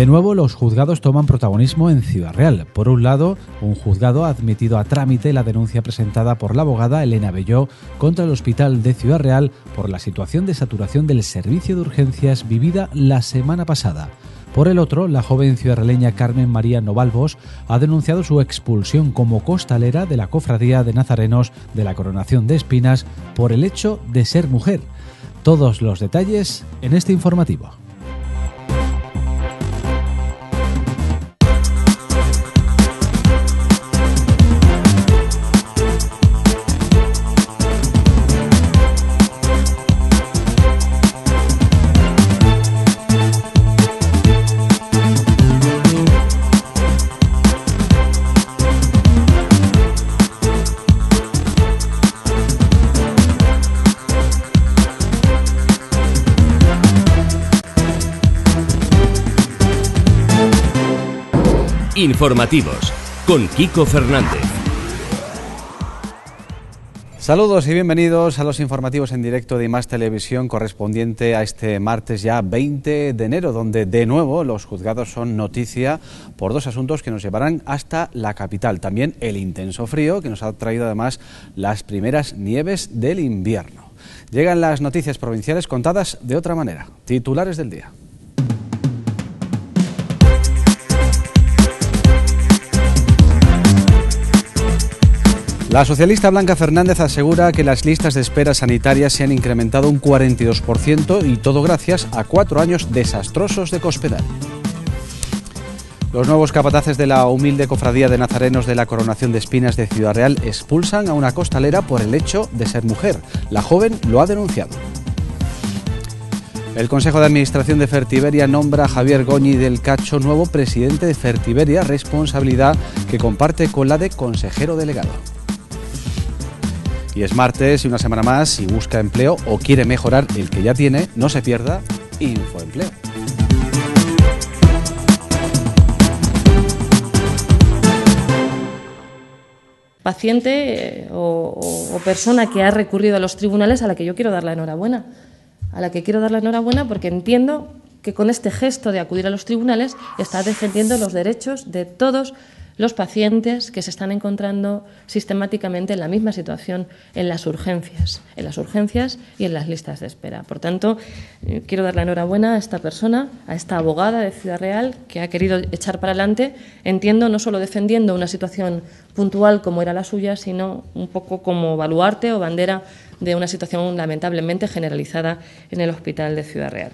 De nuevo, los juzgados toman protagonismo en Ciudad Real. Por un lado, un juzgado ha admitido a trámite la denuncia presentada por la abogada Elena Belló contra el Hospital de Ciudad Real por la situación de saturación del servicio de urgencias vivida la semana pasada. Por el otro, la joven ciudadraleña Carmen María Novalvos ha denunciado su expulsión como costalera de la Cofradía de Nazarenos de la Coronación de Espinas por el hecho de ser mujer. Todos los detalles en este informativo. Informativos con Kiko Fernández. Saludos y bienvenidos a los informativos en directo de IMAS Televisión correspondiente a este martes ya 20 de enero, donde de nuevo los juzgados son noticia por dos asuntos que nos llevarán hasta la capital. También el intenso frío que nos ha traído además las primeras nieves del invierno. Llegan las noticias provinciales contadas de otra manera. Titulares del día. La socialista Blanca Fernández asegura que las listas de espera sanitarias se han incrementado un 42% y todo gracias a cuatro años desastrosos de Cospedal. Los nuevos capataces de la humilde cofradía de nazarenos de la Coronación de Espinas de Ciudad Real expulsan a una costalera por el hecho de ser mujer. La joven lo ha denunciado. El Consejo de Administración de Fertiberia nombra a Javier Goñi del Cacho nuevo presidente de Fertiberia, responsabilidad que comparte con la de consejero delegado. Y es martes y una semana más, si busca empleo o quiere mejorar el que ya tiene, no se pierda Infoempleo. Paciente eh, o, persona que ha recurrido a los tribunales a la que yo quiero dar la enhorabuena. A la que quiero dar la enhorabuena porque entiendo que con este gesto de acudir a los tribunales está defendiendo los derechos de todos los pacientes que se están encontrando sistemáticamente en la misma situación en las urgencias, en las urgencias y en las listas de espera. Por tanto, eh, quiero dar la enhorabuena a esta persona, a esta abogada de Ciudad Real que ha querido echar para adelante, entiendo, no solo defendiendo una situación puntual como era la suya, sino un poco como baluarte o bandera de una situación lamentablemente generalizada en el Hospital de Ciudad Real.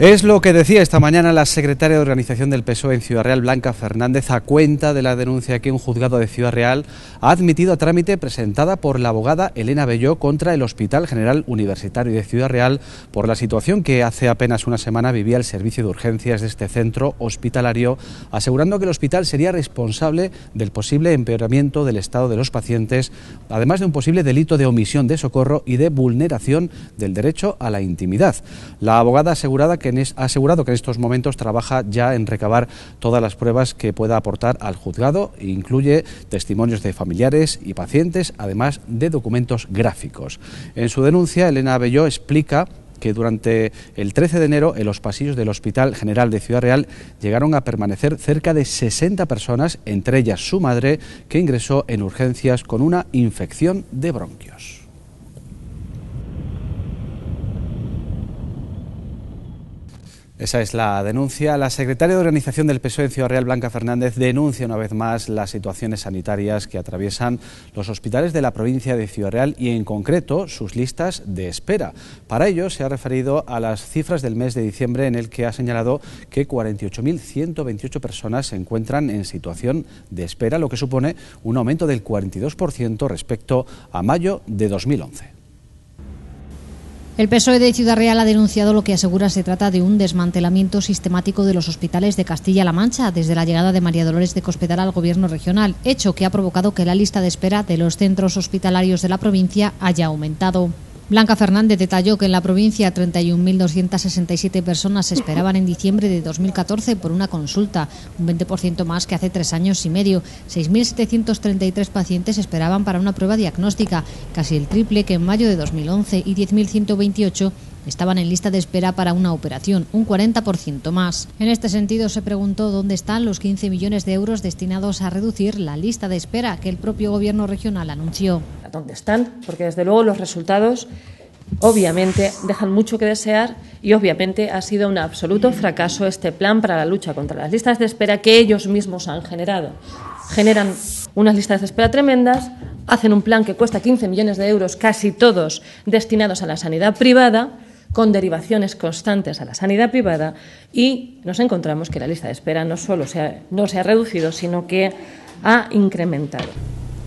Es lo que decía esta mañana la secretaria de organización del PSOE en Ciudad Real, Blanca Fernández, a cuenta de la denuncia que un juzgado de Ciudad Real ha admitido a trámite presentada por la abogada Elena Belló contra el Hospital General Universitario de Ciudad Real por la situación que hace apenas una semana vivía el servicio de urgencias de este centro hospitalario, asegurando que el hospital sería responsable del posible empeoramiento del estado de los pacientes, además de un posible delito de omisión de socorro y de vulneración del derecho a la intimidad. La abogada asegurada ha asegurado que en estos momentos trabaja ya en recabar todas las pruebas que pueda aportar al juzgado e incluye testimonios de familiares y pacientes, además de documentos gráficos. En su denuncia, Elena Belló explica que durante el 13 de enero en los pasillos del Hospital General de Ciudad Real llegaron a permanecer cerca de 60 personas, entre ellas su madre, que ingresó en urgencias con una infección de bronquios. Esa es la denuncia. La secretaria de Organización del PSOE en Ciudad Real, Blanca Fernández, denuncia una vez más las situaciones sanitarias que atraviesan los hospitales de la provincia de Ciudad Real y, en concreto, sus listas de espera. Para ello, se ha referido a las cifras del mes de diciembre, en el que ha señalado que 48.128 personas se encuentran en situación de espera, lo que supone un aumento del 42% respecto a mayo de 2011. El PSOE de Ciudad Real ha denunciado lo que asegura se trata de un desmantelamiento sistemático de los hospitales de Castilla-La Mancha desde la llegada de María Dolores de Cospedal al gobierno regional, hecho que ha provocado que la lista de espera de los centros hospitalarios de la provincia haya aumentado. Blanca Fernández detalló que en la provincia 31.267 personas esperaban en diciembre de 2014 por una consulta, un 20% más que hace tres años y medio. 6.733 pacientes esperaban para una prueba diagnóstica, casi el triple que en mayo de 2011 y 10.128 estaban en lista de espera para una operación, un 40% más. En este sentido, se preguntó dónde están los 15 millones de euros destinados a reducir la lista de espera que el propio Gobierno regional anunció. ¿Dónde están? Porque desde luego los resultados obviamente dejan mucho que desear y obviamente ha sido un absoluto fracaso este plan para la lucha contra las listas de espera que ellos mismos han generado. Generan unas listas de espera tremendas, hacen un plan que cuesta 15 millones de euros, casi todos destinados a la sanidad privada, con derivaciones constantes a la sanidad privada, y nos encontramos que la lista de espera no solo no se ha reducido, sino que ha incrementado.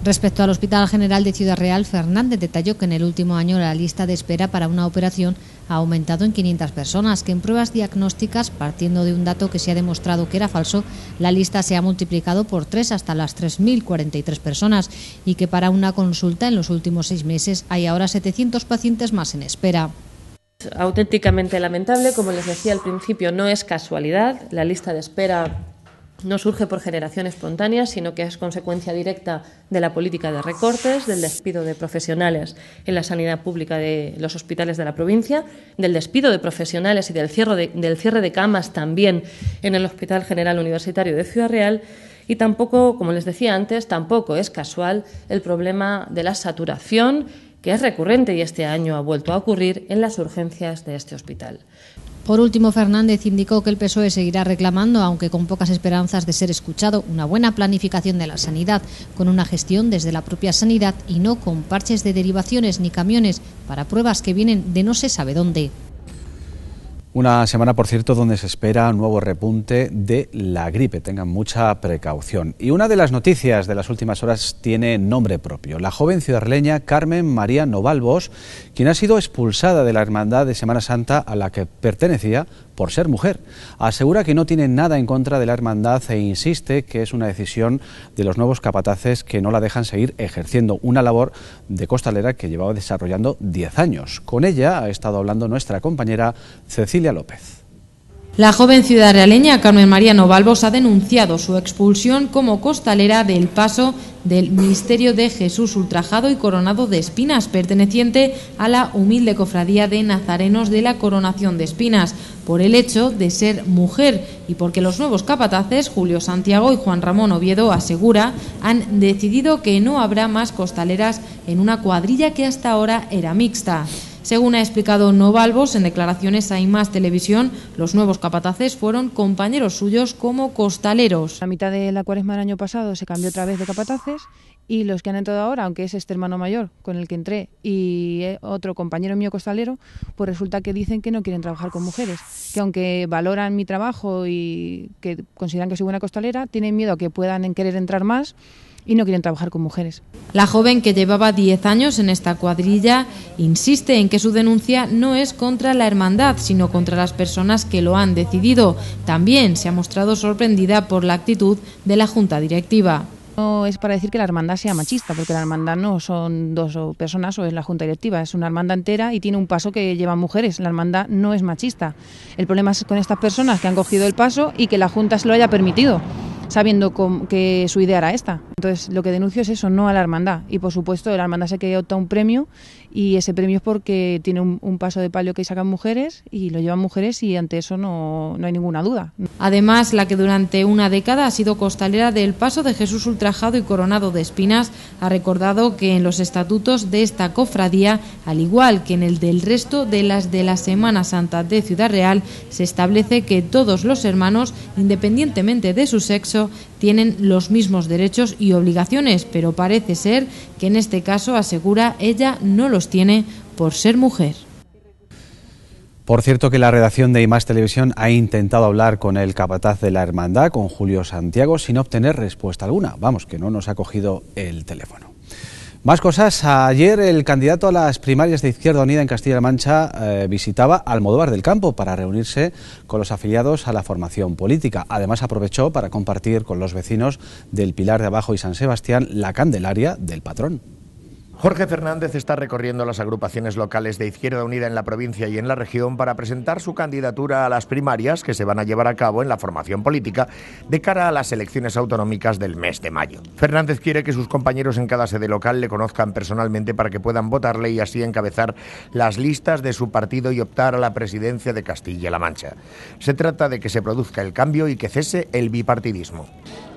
Respecto al Hospital General de Ciudad Real, Fernández detalló que en el último año la lista de espera para una operación ha aumentado en 500 personas, que en pruebas diagnósticas, partiendo de un dato que se ha demostrado que era falso, la lista se ha multiplicado por tres hasta las 3.043 personas y que para una consulta en los últimos seis meses hay ahora 700 pacientes más en espera. Auténticamente lamentable, como les decía al principio, no es casualidad. La lista de espera no surge por generación espontánea, sino que es consecuencia directa de la política de recortes, del despido de profesionales en la sanidad pública de los hospitales de la provincia, del despido de profesionales y del cierre de, del cierre de camas también en el Hospital General Universitario de Ciudad Real. Y tampoco, como les decía antes, tampoco es casual el problema de la saturación que es recurrente y este año ha vuelto a ocurrir en las urgencias de este hospital. Por último, Fernández indicó que el PSOE seguirá reclamando, aunque con pocas esperanzas de ser escuchado, una buena planificación de la sanidad, con una gestión desde la propia sanidad y no con parches de derivaciones ni camiones para pruebas que vienen de no se sabe dónde. Una semana, por cierto, donde se espera un nuevo repunte de la gripe. Tengan mucha precaución. Y una de las noticias de las últimas horas tiene nombre propio. La joven ciudadraleña Carmen María Novalvos, quien ha sido expulsada de la Hermandad de Semana Santa a la que pertenecía por ser mujer. Asegura que no tiene nada en contra de la hermandad e insiste que es una decisión de los nuevos capataces que no la dejan seguir ejerciendo una labor de costalera que llevaba desarrollando 10 años. Con ella ha estado hablando nuestra compañera Cecilia López. La joven ciudad realeña Carmen María Novalvos ha denunciado su expulsión como costalera del paso del Ministerio de Jesús ultrajado y coronado de espinas, perteneciente a la humilde cofradía de Nazarenos de la Coronación de Espinas, por el hecho de ser mujer y porque los nuevos capataces, Julio Santiago y Juan Ramón Oviedo, asegura, han decidido que no habrá más costaleras en una cuadrilla que hasta ahora era mixta. Según ha explicado Novalvos en declaraciones a IMAS Televisión, los nuevos capataces fueron compañeros suyos como costaleros. A mitad de la cuaresma del año pasado se cambió otra vez de capataces y los que han entrado ahora, aunque es este hermano mayor con el que entré y eh, otro compañero mío costalero, pues resulta que dicen que no quieren trabajar con mujeres, que aunque valoran mi trabajo y que consideran que soy buena costalera, tienen miedo a que puedan querer entrar más y no quieren trabajar con mujeres. La joven que llevaba 10 años en esta cuadrilla insiste en que su denuncia no es contra la hermandad, sino contra las personas que lo han decidido. También se ha mostrado sorprendida por la actitud de la Junta Directiva. No es para decir que la hermandad sea machista, porque la hermandad no son dos personas o es la junta directiva, es una hermandad entera y tiene un paso que llevan mujeres. La hermandad no es machista. El problema es con estas personas que han cogido el paso y que la junta se lo haya permitido sabiendo que su idea era esta. Entonces, lo que denuncio es eso, no a la hermandad. Y por supuesto, la hermandad se que opta un premio y ese premio es porque tiene un, paso de palio que sacan mujeres y lo llevan mujeres y ante eso no, no hay ninguna duda. Además, la que durante una década ha sido costalera del paso de Jesús ultrajado y coronado de espinas, ha recordado que en los estatutos de esta cofradía, al igual que en el del resto de las de la Semana Santa de Ciudad Real, se establece que todos los hermanos, independientemente de su sexo, tienen los mismos derechos y obligaciones, pero parece ser que en este caso, asegura, ella no los tiene por ser mujer. Por cierto que la redacción de IMAS Televisión ha intentado hablar con el capataz de la hermandad, con Julio Santiago, sin obtener respuesta alguna. Vamos, que no nos ha cogido el teléfono. Más cosas. Ayer el candidato a las primarias de Izquierda Unida en Castilla-La Mancha eh, visitaba Almodóvar del Campo para reunirse con los afiliados a la formación política. Además aprovechó para compartir con los vecinos del Pilar de Abajo y San Sebastián la Candelaria del patrón. Jorge Fernández está recorriendo las agrupaciones locales de Izquierda Unida en la provincia y en la región para presentar su candidatura a las primarias que se van a llevar a cabo en la formación política de cara a las elecciones autonómicas del mes de mayo. Fernández quiere que sus compañeros en cada sede local le conozcan personalmente para que puedan votarle y así encabezar las listas de su partido y optar a la presidencia de Castilla-La Mancha. Se trata de que se produzca el cambio y que cese el bipartidismo.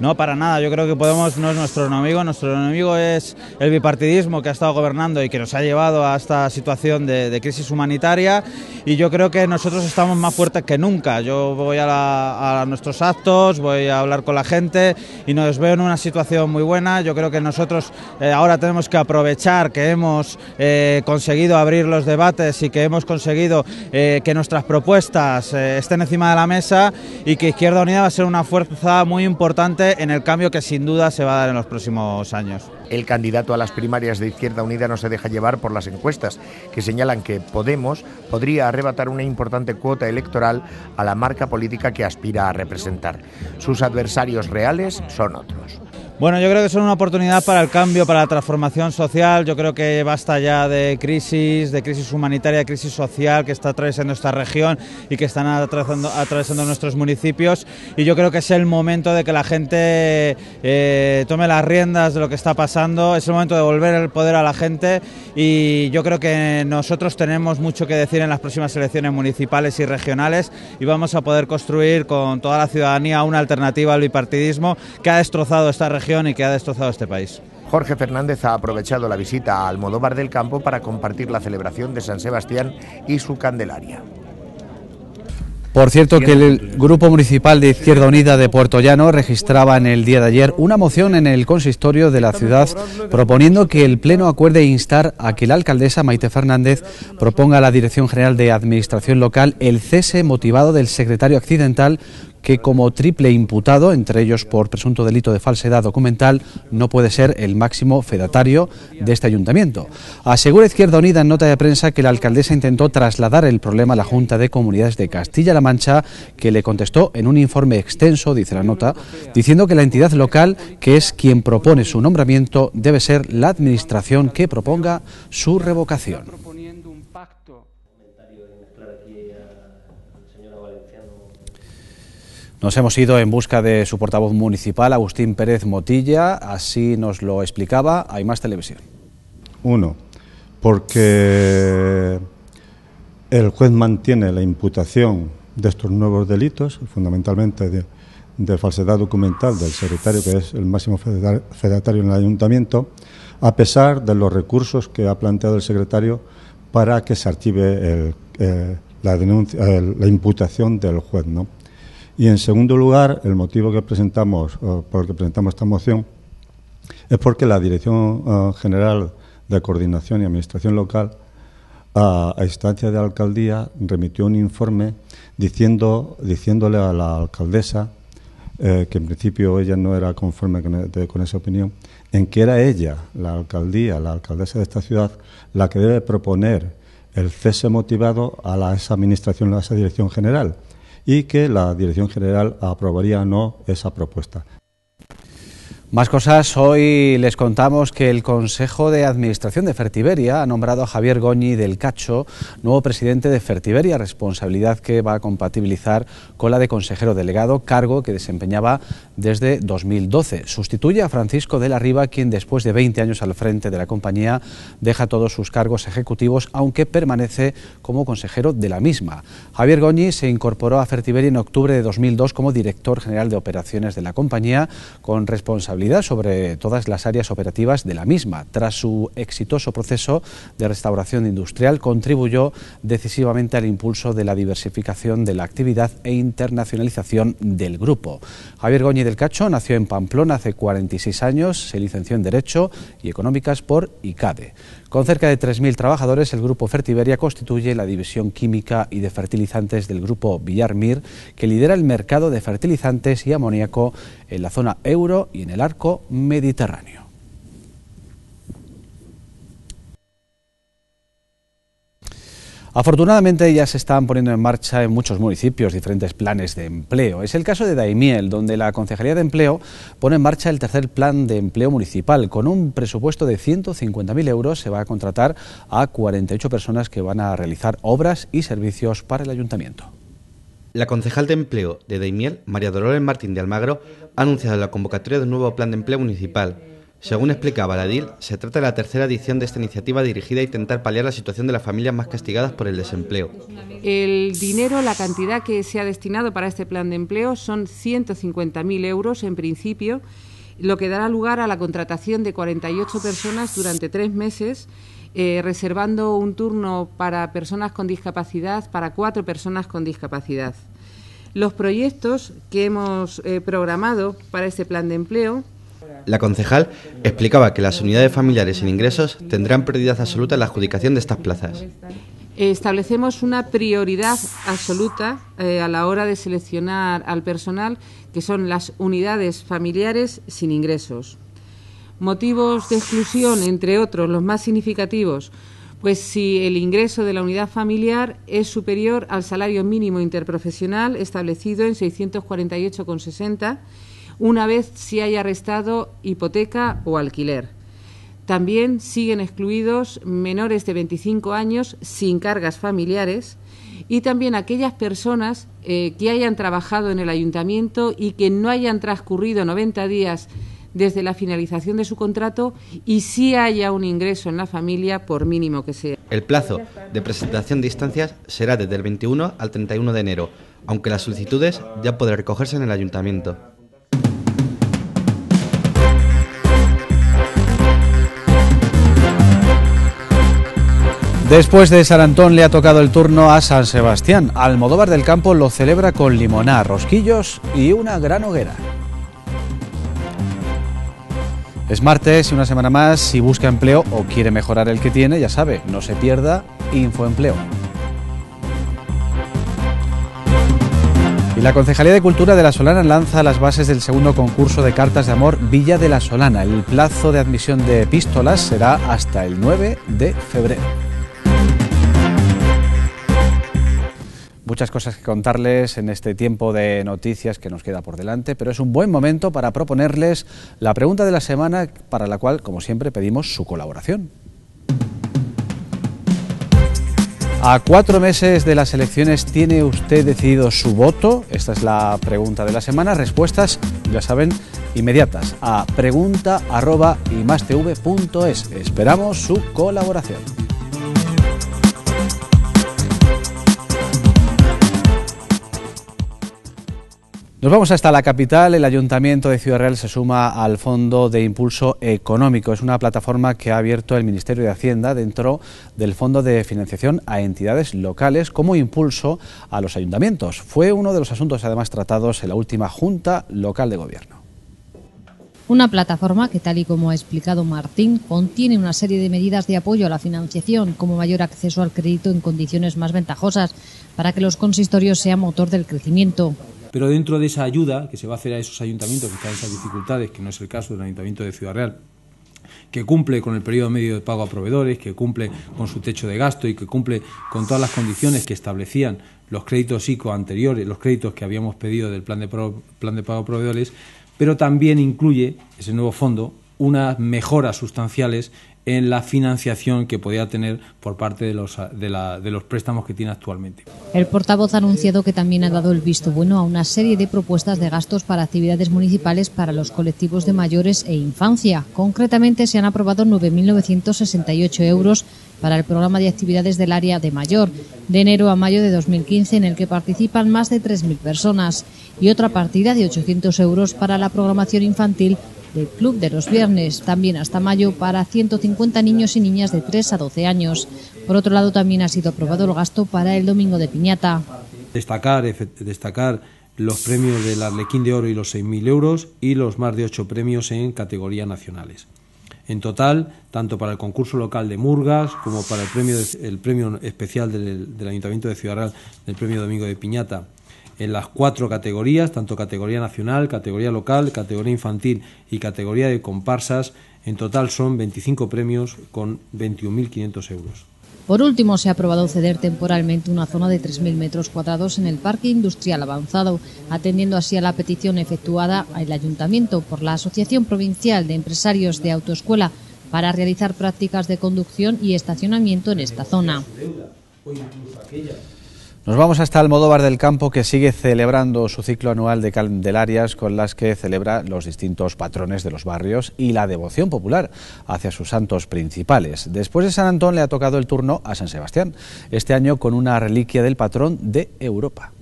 No, para nada. Yo creo que Podemos no es nuestro enemigo. Nuestro enemigo es el bipartidismo que ha estado gobernando y que nos ha llevado a esta situación de, crisis humanitaria. Y yo creo que nosotros estamos más fuertes que nunca. Yo voy a, nuestros actos, voy a hablar con la gente y nos veo en una situación muy buena. Yo creo que nosotros eh, ahora tenemos que aprovechar que hemos eh, conseguido abrir los debates y que hemos conseguido eh, que nuestras propuestas estén encima de la mesa y que Izquierda Unida va a ser una fuerza muy importante en el cambio que sin duda se va a dar en los próximos años. El candidato a las primarias de Izquierda Unida no se deja llevar por las encuestas, que señalan que Podemos podría arrebatar una importante cuota electoral a la marca política que aspira a representar. Sus adversarios reales son otros. Bueno, yo creo que son una oportunidad para el cambio, para la transformación social. Yo creo que basta ya de crisis, de crisis humanitaria, de crisis social que está atravesando esta región y que están atravesando, atravesando nuestros municipios. Y yo creo que es el momento de que la gente eh, tome las riendas de lo que está pasando. Es el momento de volver el poder a la gente. Y yo creo que nosotros tenemos mucho que decir en las próximas elecciones municipales y regionales y vamos a poder construir con toda la ciudadanía una alternativa al bipartidismo que ha destrozado esta región y que ha destrozado este país. Jorge Fernández ha aprovechado la visita a Almodóvar del Campo para compartir la celebración de San Sebastián y su Candelaria. Por cierto, que el Grupo Municipal de Izquierda Unida de Puerto Llano registraba en el día de ayer una moción en el consistorio de la ciudad proponiendo que el Pleno acuerde instar a que la alcaldesa Maite Fernández proponga a la Dirección General de Administración Local el cese motivado del secretario accidental que como triple imputado, entre ellos por presunto delito de falsedad documental, no puede ser el máximo fedatario de este ayuntamiento. Asegura Izquierda Unida en nota de prensa que la alcaldesa intentó trasladar el problema a la Junta de Comunidades de Castilla-La Mancha, que le contestó en un informe extenso, dice la nota, diciendo que la entidad local, que es quien propone su nombramiento, debe ser la administración que proponga su revocación. Nos hemos ido en busca de su portavoz municipal, Agustín Pérez Motilla, así nos lo explicaba. Hay más televisión. Uno, porque el juez mantiene la imputación de estos nuevos delitos, fundamentalmente de, falsedad documental del secretario, que es el máximo fedatario en el ayuntamiento, a pesar de los recursos que ha planteado el secretario para que se archive eh, la, denuncia, la imputación del juez. ¿no? Y en segundo lugar, el motivo que presentamos, por el que presentamos esta moción, es porque la Dirección eh, General de Coordinación y Administración Local, a, instancia de la alcaldía, remitió un informe diciéndole a la alcaldesa, eh, que en principio ella no era conforme con, esa opinión, en que era ella, la alcaldía, la alcaldesa de esta ciudad, la que debe proponer el cese motivado a la, esa administración, a esa dirección general y que la Dirección General aprobaría o no esa propuesta. Más cosas. Hoy les contamos que el Consejo de Administración de Fertiberia ha nombrado a Javier Goñi del Cacho nuevo presidente de Fertiberia, responsabilidad que va a compatibilizar con la de consejero delegado, cargo que desempeñaba desde 2012. Sustituye a Francisco de la Riva, quien después de 20 años al frente de la compañía deja todos sus cargos ejecutivos, aunque permanece como consejero de la misma. Javier Goñi se incorporó a Fertiberia en octubre de 2002 como director general de operaciones de la compañía, con responsabilidad sobre todas las áreas operativas de la misma. Tras su exitoso proceso de restauración industrial, contribuyó decisivamente al impulso de la diversificación de la actividad e internacionalización del grupo. Javier Goñi del Cacho nació en Pamplona hace 46 años, se licenció en Derecho y Económicas por ICADE. Con cerca de 3.000 trabajadores, el Grupo Fertiberia constituye la división química y de fertilizantes del Grupo Villarmir, que lidera el mercado de fertilizantes y amoníaco en la zona euro y en el arco mediterráneo. Afortunadamente ya se están poniendo en marcha en muchos municipios diferentes planes de empleo. Es el caso de Daimiel, donde la Concejalía de Empleo pone en marcha el tercer plan de empleo municipal. Con un presupuesto de 150.000 euros se va a contratar a 48 personas que van a realizar obras y servicios para el ayuntamiento. La concejal de empleo de Daimiel, María Dolores Martín de Almagro, ha anunciado la convocatoria de un nuevo plan de empleo municipal según explicaba la se trata de la tercera edición de esta iniciativa dirigida a intentar paliar la situación de las familias más castigadas por el desempleo. El dinero, la cantidad que se ha destinado para este plan de empleo son 150.000 euros en principio, lo que dará lugar a la contratación de 48 personas durante tres meses, eh, reservando un turno para personas con discapacidad para cuatro personas con discapacidad. Los proyectos que hemos eh, programado para este plan de empleo la concejal explicaba que las unidades familiares sin ingresos tendrán prioridad absoluta en la adjudicación de estas plazas. Establecemos una prioridad absoluta eh, a la hora de seleccionar al personal, que son las unidades familiares sin ingresos. Motivos de exclusión, entre otros, los más significativos, pues si el ingreso de la unidad familiar es superior al salario mínimo interprofesional establecido en 648,60 una vez si haya arrestado hipoteca o alquiler. También siguen excluidos menores de 25 años sin cargas familiares y también aquellas personas eh, que hayan trabajado en el ayuntamiento y que no hayan transcurrido 90 días desde la finalización de su contrato y si haya un ingreso en la familia, por mínimo que sea. El plazo de presentación de instancias será desde el 21 al 31 de enero, aunque las solicitudes ya podrán recogerse en el ayuntamiento. Después de San Antón le ha tocado el turno a San Sebastián. Almodóvar del Campo lo celebra con limoná, rosquillos y una gran hoguera. Es martes y una semana más. Si busca empleo o quiere mejorar el que tiene, ya sabe, no se pierda Infoempleo. Y la Concejalía de Cultura de La Solana lanza las bases del segundo concurso de cartas de amor Villa de La Solana. El plazo de admisión de epístolas será hasta el 9 de febrero. Muchas cosas que contarles en este tiempo de noticias que nos queda por delante, pero es un buen momento para proponerles la pregunta de la semana para la cual, como siempre, pedimos su colaboración. A cuatro meses de las elecciones, ¿tiene usted decidido su voto? Esta es la pregunta de la semana. Respuestas, ya saben, inmediatas a pregunta Esperamos su colaboración. Nos vamos hasta la capital. El Ayuntamiento de Ciudad Real se suma al Fondo de Impulso Económico. Es una plataforma que ha abierto el Ministerio de Hacienda dentro del Fondo de Financiación a entidades locales como impulso a los ayuntamientos. Fue uno de los asuntos además tratados en la última Junta Local de Gobierno. Una plataforma que, tal y como ha explicado Martín, contiene una serie de medidas de apoyo a la financiación, como mayor acceso al crédito en condiciones más ventajosas, para que los consistorios sean motor del crecimiento. Pero dentro de esa ayuda que se va a hacer a esos ayuntamientos que están en esas dificultades, que no es el caso del Ayuntamiento de Ciudad Real, que cumple con el periodo medio de pago a proveedores, que cumple con su techo de gasto y que cumple con todas las condiciones que establecían los créditos ICO anteriores, los créditos que habíamos pedido del plan de, plan de pago a proveedores, pero también incluye ese nuevo fondo unas mejoras sustanciales en la financiación que podía tener por parte de los, préstamos que tiene actualmente. El portavoz ha anunciado que también ha dado el visto bueno a una serie de propuestas de gastos para actividades municipales para los colectivos de mayores e infancia. Concretamente se han aprobado 9.968 euros para el programa de actividades del área de mayor, de enero a mayo de 2015, en el que participan más de 3.000 personas, y otra partida de 800 euros para la programación infantil del Club de los Viernes, también hasta mayo para 150 niños y niñas de 3 a 12 años. Por otro lado, también ha sido aprobado el gasto para el Domingo de Piñata. Destacar, destacar los premios del Arlequín de Oro y los 6.000 euros y los más de 8 premios en categorías nacionales. En total, tanto para el concurso local de Murgas como para el premio, el premio especial del, del Ayuntamiento de Ciudad Real del Premio Domingo de Piñata en las cuatro categorías, tanto categoría nacional, categoría local, categoría infantil y categoría de comparsas. En total son 25 premios con 21.500 euros. Por último, se ha aprobado ceder temporalmente una zona de 3.000 metros cuadrados en el Parque Industrial Avanzado, atendiendo así a la petición efectuada al Ayuntamiento por la Asociación Provincial de Empresarios de Autoescuela para realizar prácticas de conducción y estacionamiento en esta zona. Nos vamos hasta Almodóvar del Campo, que sigue celebrando su ciclo anual de candelarias con las que celebra los distintos patrones de los barrios y la devoción popular hacia sus santos principales. Después de San Antón le ha tocado el turno a San Sebastián, este año con una reliquia del patrón de Europa.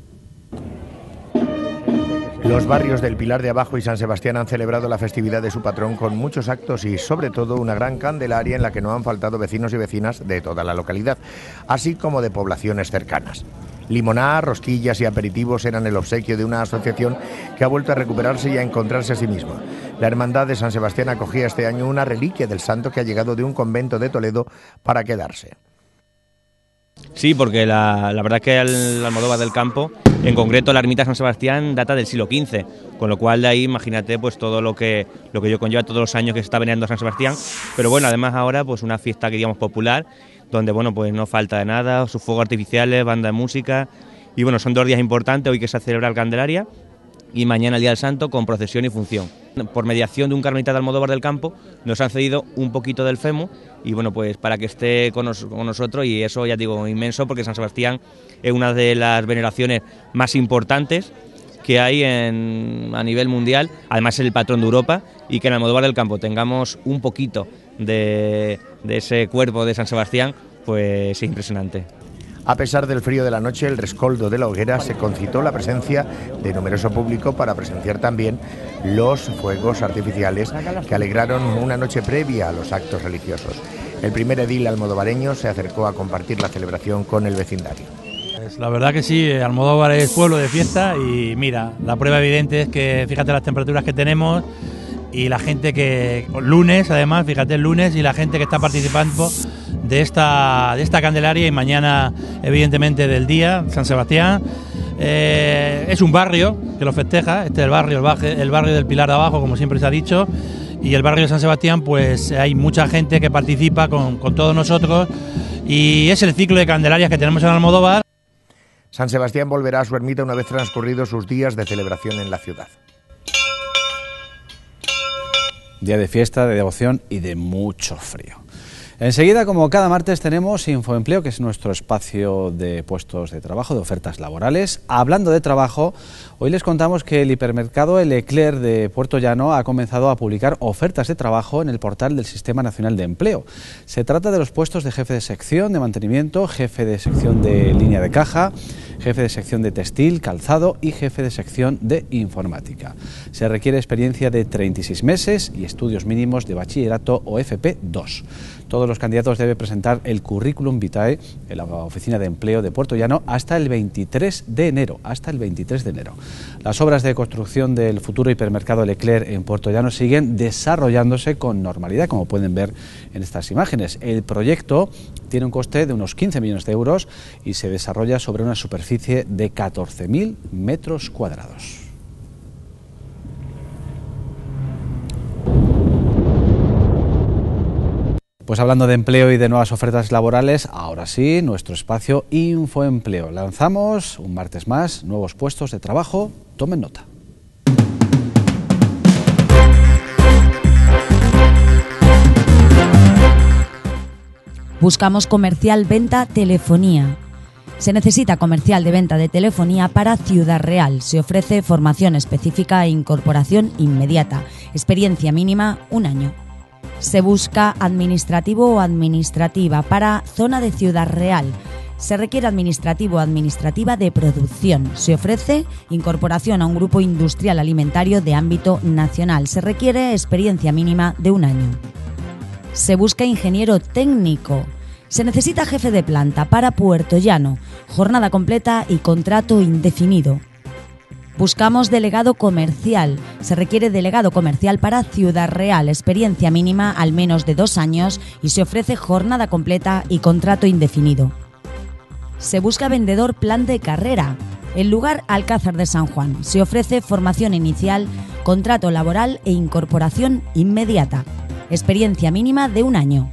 Los barrios del Pilar de Abajo y San Sebastián han celebrado la festividad de su patrón con muchos actos y sobre todo una gran candelaria en la que no han faltado vecinos y vecinas de toda la localidad, así como de poblaciones cercanas. Limoná, rosquillas y aperitivos eran el obsequio de una asociación que ha vuelto a recuperarse y a encontrarse a sí misma. La Hermandad de San Sebastián acogía este año una reliquia del santo que ha llegado de un convento de Toledo para quedarse. Sí, porque la, verdad es que el Almodóvar del Campo, en concreto la ermita San Sebastián, data del siglo XV, con lo cual de ahí imagínate pues todo lo que lo que yo conlleva todos los años que se está venerando San Sebastián, pero bueno, además ahora pues una fiesta que digamos popular, donde bueno pues no falta de nada, sus fuegos artificiales, banda de música, y bueno, son dos días importantes, hoy que se celebra el Candelaria, y mañana el Día del Santo con procesión y función. Por mediación de un carmelita de Almodóvar del Campo nos han cedido un poquito del FEMU y bueno, pues para que esté con, nosotros y eso ya digo inmenso porque San Sebastián es una de las veneraciones más importantes que hay en, a nivel mundial, además es el patrón de Europa y que en Almodóvar del Campo tengamos un poquito de, de ese cuerpo de San Sebastián, pues es impresionante. A pesar del frío de la noche, el rescoldo de la hoguera se concitó la presencia de numeroso público para presenciar también los fuegos artificiales que alegraron una noche previa a los actos religiosos. El primer edil almodovareño se acercó a compartir la celebración con el vecindario. Pues la verdad que sí, Almodóvar es pueblo de fiesta y mira, la prueba evidente es que fíjate las temperaturas que tenemos y la gente que lunes además, fíjate el lunes y la gente que está participando de esta, de esta Candelaria y mañana, evidentemente, del día, San Sebastián. Eh, es un barrio que lo festeja, este es el barrio, el barrio, del Pilar de Abajo, como siempre se ha dicho, y el barrio de San Sebastián, pues hay mucha gente que participa con, con todos nosotros y es el ciclo de Candelarias que tenemos en Almodóvar. San Sebastián volverá a su ermita una vez transcurridos sus días de celebración en la ciudad. Día de fiesta, de devoción y de mucho frío. Enseguida, como cada martes, tenemos Infoempleo, que es nuestro espacio de puestos de trabajo, de ofertas laborales. Hablando de trabajo, hoy les contamos que el hipermercado El Eclair de Puerto Llano ha comenzado a publicar ofertas de trabajo en el portal del Sistema Nacional de Empleo. Se trata de los puestos de jefe de sección de mantenimiento, jefe de sección de línea de caja, jefe de sección de textil, calzado y jefe de sección de informática. Se requiere experiencia de 36 meses y estudios mínimos de bachillerato o FP2. Todos los candidatos deben presentar el currículum vitae en la oficina de empleo de Puerto Llano hasta el 23 de enero. Hasta el 23 de enero. Las obras de construcción del futuro hipermercado Leclerc en Puerto Llano siguen desarrollándose con normalidad, como pueden ver en estas imágenes. El proyecto tiene un coste de unos 15 millones de euros y se desarrolla sobre una superficie de 14.000 metros cuadrados. Pues hablando de empleo y de nuevas ofertas laborales, ahora sí, nuestro espacio Infoempleo. Lanzamos un martes más nuevos puestos de trabajo. Tomen nota. Buscamos comercial venta telefonía. Se necesita comercial de venta de telefonía para Ciudad Real. Se ofrece formación específica e incorporación inmediata. Experiencia mínima un año se busca administrativo o administrativa para zona de Ciudad Real. Se requiere administrativo o administrativa de producción. Se ofrece incorporación a un grupo industrial alimentario de ámbito nacional. Se requiere experiencia mínima de un año. Se busca ingeniero técnico. Se necesita jefe de planta para Puerto Llano. Jornada completa y contrato indefinido. Buscamos delegado comercial. Se requiere delegado comercial para Ciudad Real, experiencia mínima al menos de dos años y se ofrece jornada completa y contrato indefinido. Se busca vendedor plan de carrera. El lugar Alcázar de San Juan. Se ofrece formación inicial, contrato laboral e incorporación inmediata. Experiencia mínima de un año.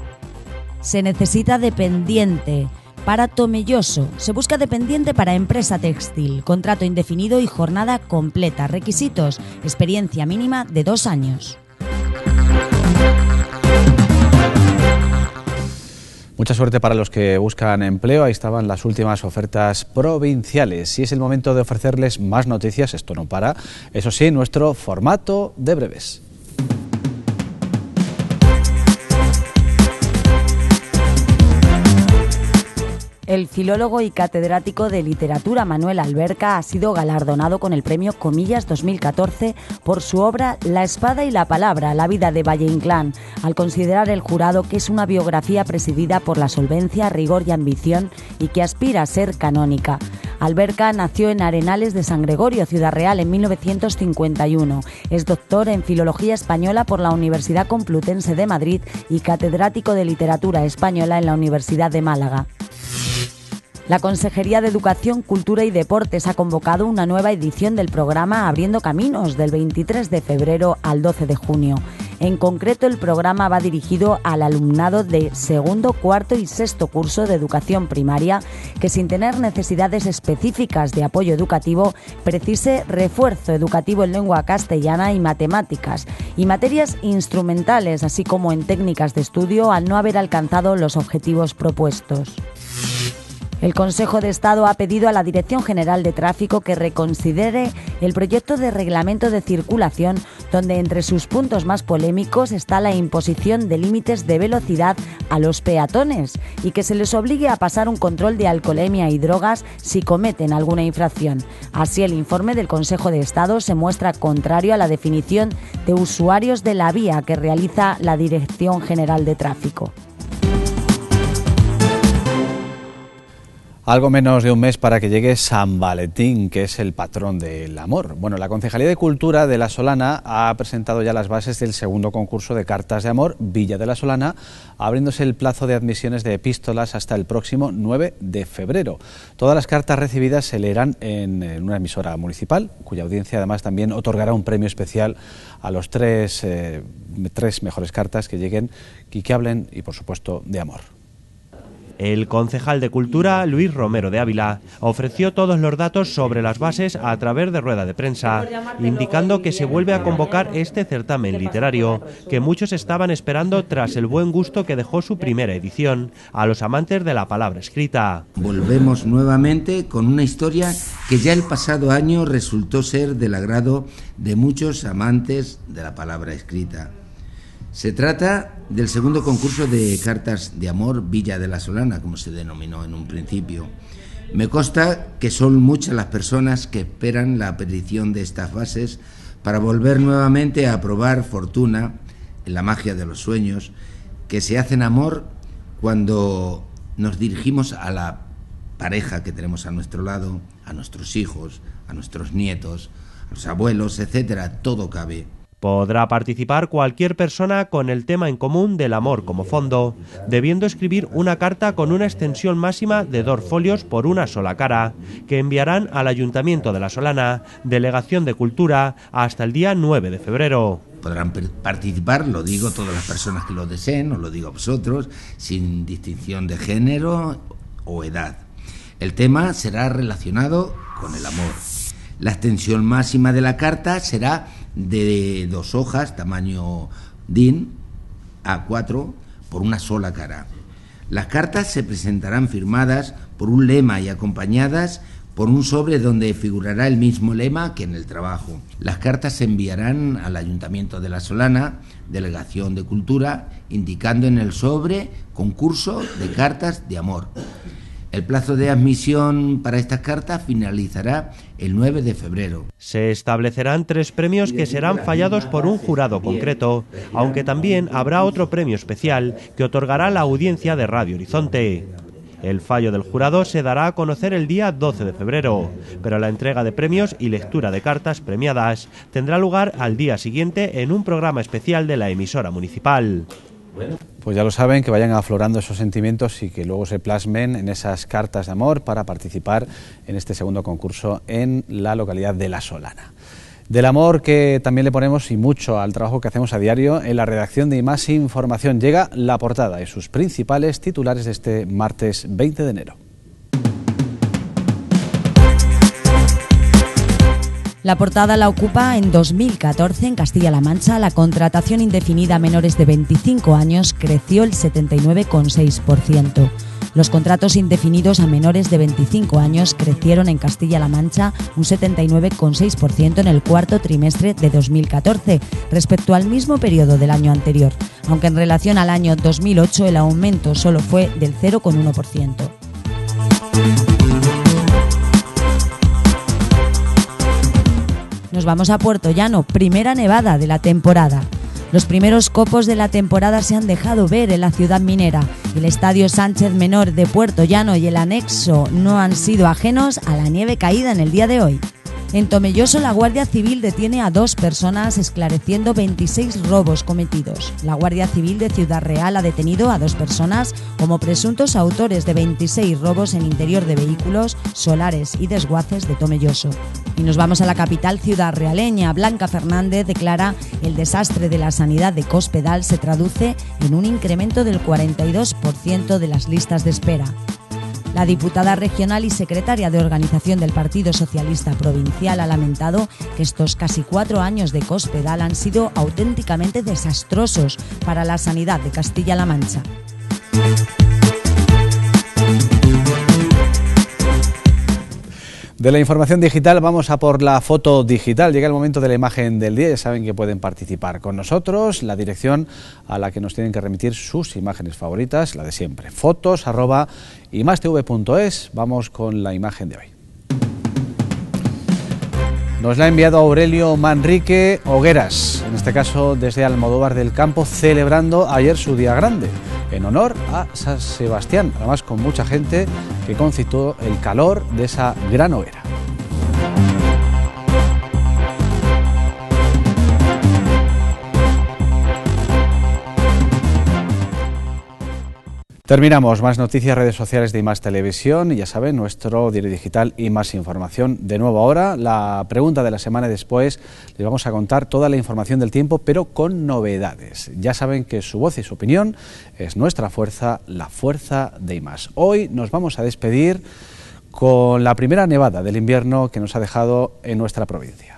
Se necesita dependiente. Para Tomelloso, se busca dependiente para empresa textil, contrato indefinido y jornada completa. Requisitos, experiencia mínima de dos años. Mucha suerte para los que buscan empleo. Ahí estaban las últimas ofertas provinciales. Y es el momento de ofrecerles más noticias. Esto no para. Eso sí, nuestro formato de breves. El filólogo y catedrático de literatura Manuel Alberca ha sido galardonado con el premio Comillas 2014 por su obra La espada y la palabra, la vida de Valle Inclán, al considerar el jurado que es una biografía presidida por la solvencia, rigor y ambición y que aspira a ser canónica. Alberca nació en Arenales de San Gregorio, Ciudad Real, en 1951. Es doctor en Filología Española por la Universidad Complutense de Madrid y catedrático de Literatura Española en la Universidad de Málaga. La Consejería de Educación, Cultura y Deportes ha convocado una nueva edición del programa Abriendo Caminos del 23 de febrero al 12 de junio. En concreto, el programa va dirigido al alumnado de segundo, cuarto y sexto curso de educación primaria que sin tener necesidades específicas de apoyo educativo precise refuerzo educativo en lengua castellana y matemáticas y materias instrumentales, así como en técnicas de estudio al no haber alcanzado los objetivos propuestos. El Consejo de Estado ha pedido a la Dirección General de Tráfico que reconsidere el proyecto de reglamento de circulación, donde entre sus puntos más polémicos está la imposición de límites de velocidad a los peatones y que se les obligue a pasar un control de alcoholemia y drogas si cometen alguna infracción. Así, el informe del Consejo de Estado se muestra contrario a la definición de usuarios de la vía que realiza la Dirección General de Tráfico. Algo menos de un mes para que llegue San Valentín, que es el patrón del amor. Bueno, la Concejalía de Cultura de La Solana ha presentado ya las bases del segundo concurso de cartas de amor Villa de La Solana, abriéndose el plazo de admisiones de epístolas hasta el próximo 9 de febrero. Todas las cartas recibidas se leerán en, una emisora municipal, cuya audiencia además también otorgará un premio especial a los tres, eh, tres mejores cartas que lleguen y que hablen, y por supuesto, de amor. El concejal de Cultura, Luis Romero de Ávila, ofreció todos los datos sobre las bases a través de rueda de prensa, indicando que se vuelve a convocar este certamen literario, que muchos estaban esperando tras el buen gusto que dejó su primera edición a los amantes de la palabra escrita. Volvemos nuevamente con una historia que ya el pasado año resultó ser del agrado de muchos amantes de la palabra escrita. Se trata del segundo concurso de cartas de amor Villa de la Solana, como se denominó en un principio. Me consta que son muchas las personas que esperan la aparición de estas bases para volver nuevamente a probar fortuna en la magia de los sueños, que se hacen amor cuando nos dirigimos a la pareja que tenemos a nuestro lado, a nuestros hijos, a nuestros nietos, a los abuelos, etcétera, todo cabe. Podrá participar cualquier persona con el tema en común del amor como fondo, debiendo escribir una carta con una extensión máxima de dos folios por una sola cara, que enviarán al Ayuntamiento de La Solana, Delegación de Cultura, hasta el día 9 de febrero podrán participar, lo digo todas las personas que lo deseen, os lo digo a vosotros, sin distinción de género o edad. El tema será relacionado con el amor. La extensión máxima de la carta será de dos hojas, tamaño DIN, A4, por una sola cara. Las cartas se presentarán firmadas por un lema y acompañadas por un sobre donde figurará el mismo lema que en el trabajo. Las cartas se enviarán al Ayuntamiento de La Solana, Delegación de Cultura, indicando en el sobre concurso de cartas de amor. El plazo de admisión para estas cartas finalizará el 9 de febrero. Se establecerán tres premios que serán fallados por un jurado concreto, aunque también habrá otro premio especial que otorgará la audiencia de Radio Horizonte. El fallo del jurado se dará a conocer el día 12 de febrero, pero la entrega de premios y lectura de cartas premiadas tendrá lugar al día siguiente en un programa especial de la emisora municipal. Pues ya lo saben, que vayan aflorando esos sentimientos y que luego se plasmen en esas cartas de amor para participar en este segundo concurso en la localidad de La Solana. del amor que también le ponemos y mucho al trabajo que hacemos a diario en la redacción de Más Información. Llega la portada y sus principales titulares de este martes 20 de enero. La portada la ocupa en 2014 en Castilla-La Mancha. La contratación indefinida a menores de 25 años creció el 79,6%. Los contratos indefinidos a menores de 25 años crecieron en Castilla-La Mancha un 79,6% en el cuarto trimestre de 2014 respecto al mismo periodo del año anterior, aunque en relación al año 2008 el aumento solo fue del 0,1%. Nos vamos a Puerto Llano, primera nevada de la temporada. Los primeros copos de la temporada se han dejado ver en la ciudad minera. El Estadio Sánchez Menor de Puerto Llano y el anexo no han sido ajenos a la nieve caída en el día de hoy. En Tomelloso, la Guardia Civil detiene a dos personas esclareciendo 26 robos cometidos. La Guardia Civil de Ciudad Real ha detenido a dos personas como presuntos autores de 26 robos en interior de vehículos, solares y desguaces de Tomelloso. Y nos vamos a la capital ciudad realeña. Blanca Fernández declara el desastre de la sanidad de Cospedal se traduce en un incremento del 42% de las listas de espera. La diputada regional y secretaria de organización del Partido Socialista Provincial ha lamentado que estos casi cuatro años de Cospedal han sido auténticamente desastrosos para la sanidad de Castilla-La Mancha. De la información digital vamos a por la foto digital. Llega el momento de la imagen del día. Ya saben que pueden participar con nosotros. La dirección a la que nos tienen que remitir sus imágenes favoritas, la de siempre. Fotos arroba imastv.es. Vamos con la imagen de hoy. Nos la ha enviado Aurelio Manrique Hogueras, en este caso desde Almodóvar del Campo, celebrando ayer su día grande, en honor a San Sebastián, además con mucha gente que concitó el calor de esa gran hoguera. Terminamos más noticias, redes sociales de IMAS Televisión y ya saben, nuestro diario digital y más información. De nuevo ahora, la pregunta de la semana después, les vamos a contar toda la información del tiempo, pero con novedades. Ya saben que su voz y su opinión es nuestra fuerza, la fuerza de IMAS. Hoy nos vamos a despedir con la primera nevada del invierno que nos ha dejado en nuestra provincia.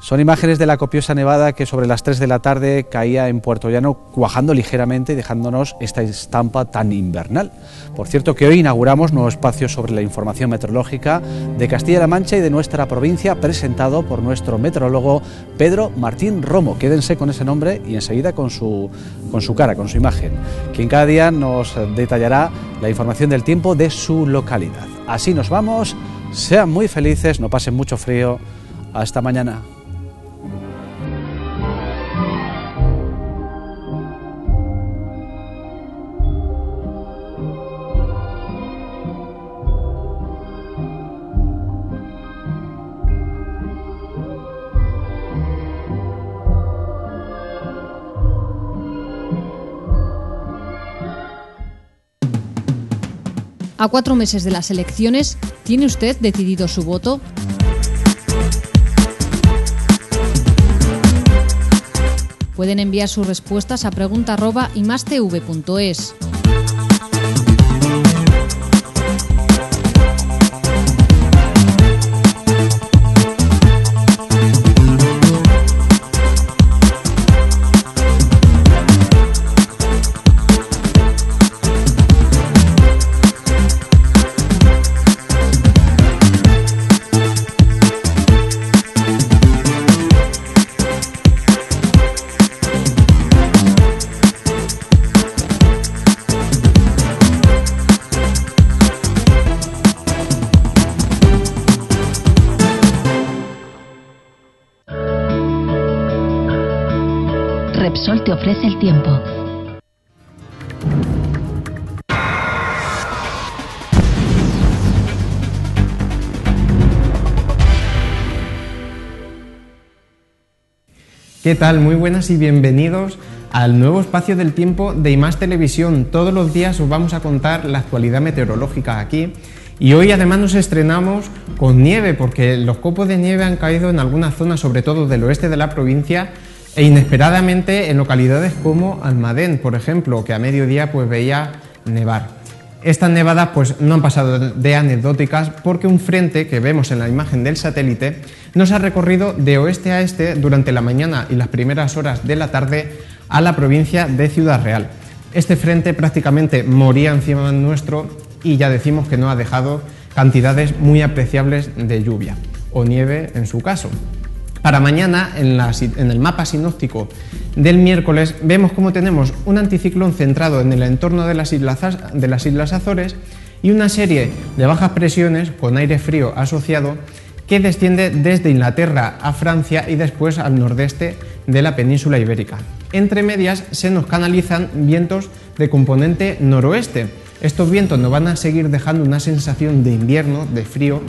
Son imágenes de la copiosa nevada que sobre las 3 de la tarde caía en Puerto Llano, cuajando ligeramente y dejándonos esta estampa tan invernal. Por cierto que hoy inauguramos nuevo espacio sobre la información meteorológica de Castilla-La Mancha y de nuestra provincia, presentado por nuestro meteorólogo Pedro Martín Romo. Quédense con ese nombre y enseguida con su, con su cara, con su imagen, quien cada día nos detallará la información del tiempo de su localidad. Así nos vamos, sean muy felices, no pasen mucho frío. Hasta mañana. A cuatro meses de las elecciones, ¿tiene usted decidido su voto? Pueden enviar sus respuestas a pregunta ofrece el tiempo. ¿Qué tal? Muy buenas y bienvenidos al nuevo espacio del tiempo de IMAS Televisión. Todos los días os vamos a contar la actualidad meteorológica aquí Y hoy además nos estrenamos con nieve, porque los copos de nieve han caído en algunas zonas, sobre todo del oeste de la provincia, e inesperadamente en localidades como Almadén, por ejemplo, que a mediodía pues veía nevar. Estas nevadas pues, no han pasado de anecdóticas porque un frente que vemos en la imagen del satélite nos ha recorrido de oeste a este durante la mañana y las primeras horas de la tarde a la provincia de Ciudad Real. Este frente prácticamente moría encima nuestro y ya decimos que no ha dejado cantidades muy apreciables de lluvia o nieve en su caso. Para mañana, en, el mapa sinóptico del miércoles, vemos cómo tenemos un anticiclón centrado en el entorno de las, islas, de las Islas Azores y una serie de bajas presiones con aire frío asociado que desciende desde Inglaterra a Francia y después al nordeste de la península ibérica. Entre medias se nos canalizan vientos de componente noroeste. Estos vientos nos van a seguir dejando una sensación de invierno, de frío,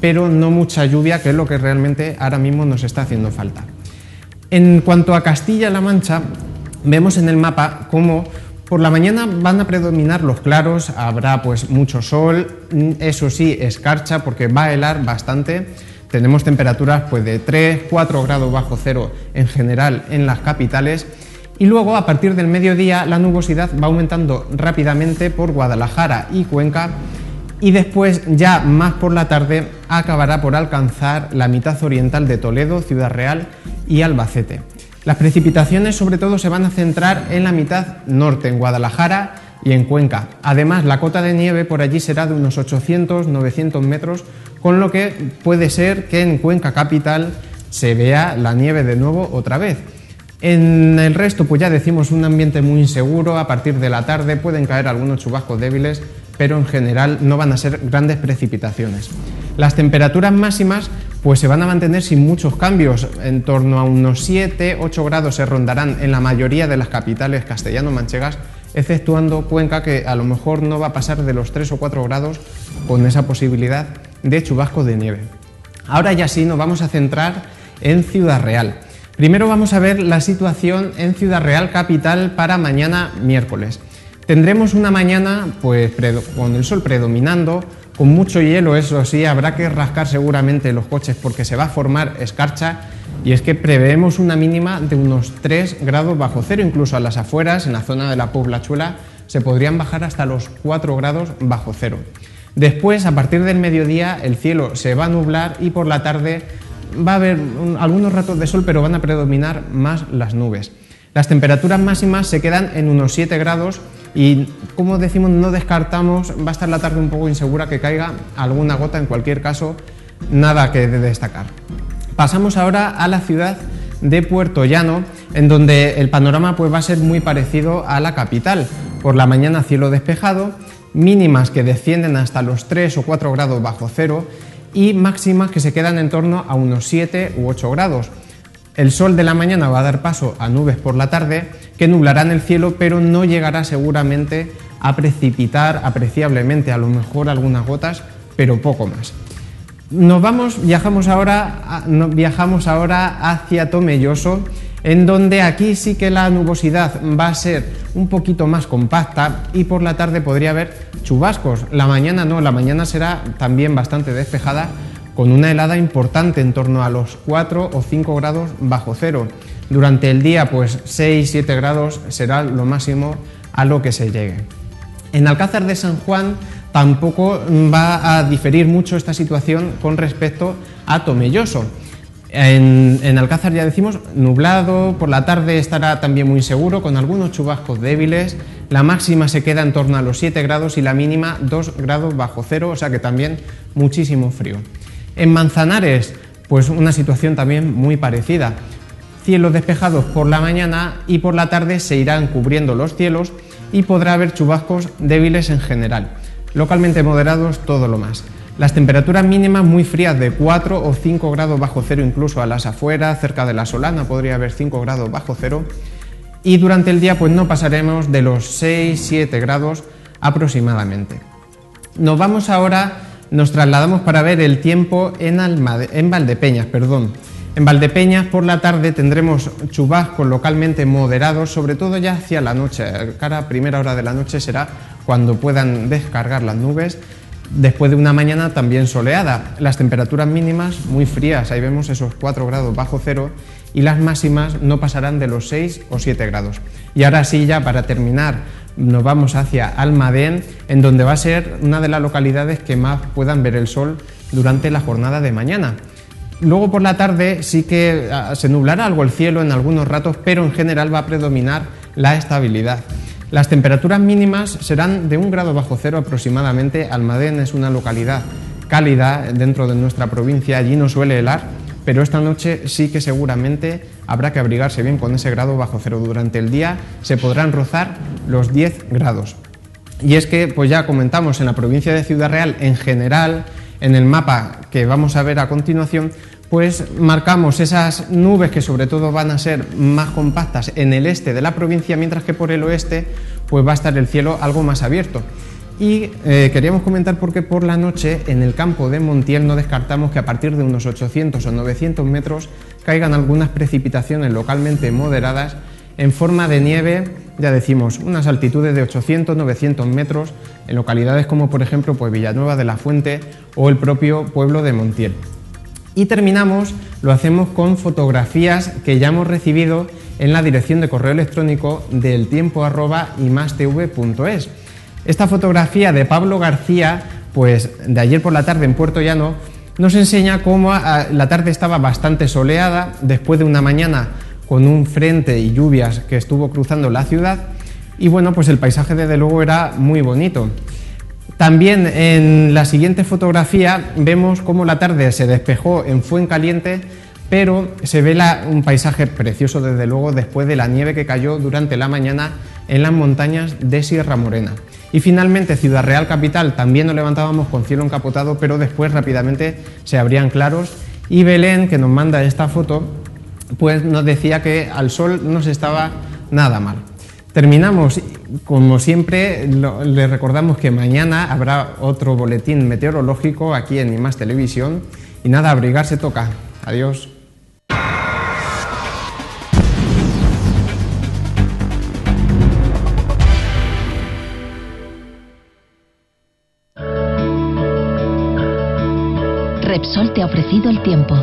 pero no mucha lluvia, que es lo que realmente ahora mismo nos está haciendo falta. En cuanto a Castilla-La Mancha, vemos en el mapa cómo por la mañana van a predominar los claros, habrá pues mucho sol, eso sí, escarcha porque va a helar bastante. Tenemos temperaturas pues de 3, 4 grados bajo cero en general en las capitales y luego a partir del mediodía la nubosidad va aumentando rápidamente por Guadalajara y Cuenca y después ya más por la tarde acabará por alcanzar la mitad oriental de Toledo, Ciudad Real y Albacete. Las precipitaciones sobre todo se van a centrar en la mitad norte, en Guadalajara y en Cuenca. Además, la cota de nieve por allí será de unos 800-900 metros, con lo que puede ser que en Cuenca capital se vea la nieve de nuevo otra vez. En el resto, pues ya decimos un ambiente muy inseguro, a partir de la tarde pueden caer algunos chubascos débiles, pero en general no van a ser grandes precipitaciones. Las temperaturas máximas pues se van a mantener sin muchos cambios, en torno a unos 7, 8 grados se rondarán en la mayoría de las capitales castellano-manchegas, exceptuando Cuenca que a lo mejor no va a pasar de los 3 o 4 grados con esa posibilidad de chubascos de nieve. Ahora ya sí nos vamos a centrar en Ciudad Real. Primero vamos a ver la situación en Ciudad Real capital para mañana miércoles. Tendremos una mañana pues, con el sol predominando, con mucho hielo, eso sí, habrá que rascar seguramente los coches porque se va a formar escarcha y es que preveemos una mínima de unos 3 grados bajo cero, incluso a las afueras, en la zona de la Poblachuela, se podrían bajar hasta los 4 grados bajo cero. Después, a partir del mediodía, el cielo se va a nublar y por la tarde va a haber algunos ratos de sol, pero van a predominar más las nubes. Las temperaturas máximas se quedan en unos 7 grados y como decimos, no descartamos, va a estar la tarde un poco insegura que caiga alguna gota, en cualquier caso, nada que destacar. Pasamos ahora a la ciudad de Puerto Llano, en donde el panorama pues, va a ser muy parecido a la capital. Por la mañana cielo despejado, mínimas que descienden hasta los 3 o 4 grados bajo cero y máximas que se quedan en torno a unos 7 u 8 grados. El sol de la mañana va a dar paso a nubes por la tarde que nublarán el cielo, pero no llegará seguramente a precipitar apreciablemente, a lo mejor algunas gotas, pero poco más. Nos vamos, viajamos ahora, viajamos ahora hacia Tomelloso, en donde aquí sí que la nubosidad va a ser un poquito más compacta y por la tarde podría haber chubascos. La mañana no, la mañana será también bastante despejada, con una helada importante en torno a los 4 o 5 grados bajo cero. Durante el día, pues 6-7 grados será lo máximo a lo que se llegue. En Alcázar de San Juan tampoco va a diferir mucho esta situación con respecto a Tomelloso. En, Alcázar ya decimos nublado, por la tarde estará también muy seguro con algunos chubascos débiles, la máxima se queda en torno a los 7 grados y la mínima 2 grados bajo cero, o sea que también muchísimo frío. En Manzanares, pues una situación también muy parecida. Cielos despejados por la mañana y por la tarde se irán cubriendo los cielos y podrá haber chubascos débiles en general. Localmente moderados todo lo más. Las temperaturas mínimas muy frías de 4 o 5 grados bajo cero incluso a las afueras, cerca de la Solana podría haber 5 grados bajo cero. Y durante el día pues no pasaremos de los 6-7 grados aproximadamente. Nos vamos ahora nos trasladamos para ver el tiempo en, Valdepeñas. Perdón. En Valdepeñas por la tarde tendremos chubascos localmente moderados, sobre todo ya hacia la noche. Cara primera hora de la noche será cuando puedan descargar las nubes. después de una mañana también soleada. Las temperaturas mínimas muy frías, ahí vemos esos 4 grados bajo cero, y las máximas no pasarán de los 6 o 7 grados. Y ahora sí, ya para terminar, nos vamos hacia Almadén, en donde va a ser una de las localidades que más puedan ver el sol durante la jornada de mañana. Luego por la tarde sí que ah, se nublará algo el cielo en algunos ratos, pero en general va a predominar la estabilidad. Las temperaturas mínimas serán de un grado bajo cero aproximadamente. Almadén es una localidad cálida dentro de nuestra provincia, allí no suele helar, pero esta noche sí que seguramente habrá que abrigarse bien con ese grado bajo cero. Durante el día se podrán rozar los 10 grados. Y es que, pues ya comentamos, en la provincia de Ciudad Real en general, en el mapa que vamos a ver a continuación, pues marcamos esas nubes que sobre todo van a ser más compactas en el este de la provincia, mientras que por el oeste pues va a estar el cielo algo más abierto. Y eh, queríamos comentar porque por la noche en el campo de Montiel no descartamos que a partir de unos 800 o 900 metros caigan algunas precipitaciones localmente moderadas en forma de nieve, ya decimos, unas altitudes de 800-900 metros en localidades como por ejemplo pues Villanueva de la Fuente o el propio pueblo de Montiel. Y terminamos, lo hacemos con fotografías que ya hemos recibido en la dirección de correo electrónico del tiempo arroba Esta fotografía de Pablo García, pues de ayer por la tarde en Puerto Llano, nos enseña cómo la tarde estaba bastante soleada después de una mañana con un frente y lluvias que estuvo cruzando la ciudad y bueno, pues el paisaje desde luego era muy bonito. También en la siguiente fotografía vemos cómo la tarde se despejó en Fuencaliente, pero se ve un paisaje precioso desde luego después de la nieve que cayó durante la mañana en las montañas de Sierra Morena. Y finalmente Ciudad Real Capital también nos levantábamos con cielo encapotado, pero después rápidamente se abrían claros y Belén, que nos manda esta foto, pues nos decía que al sol no se estaba nada mal. Terminamos, como siempre, le recordamos que mañana habrá otro boletín meteorológico aquí en IMAS Televisión. Y nada, abrigarse toca. Adiós. Repsol te ha ofrecido el tiempo.